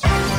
Yeah.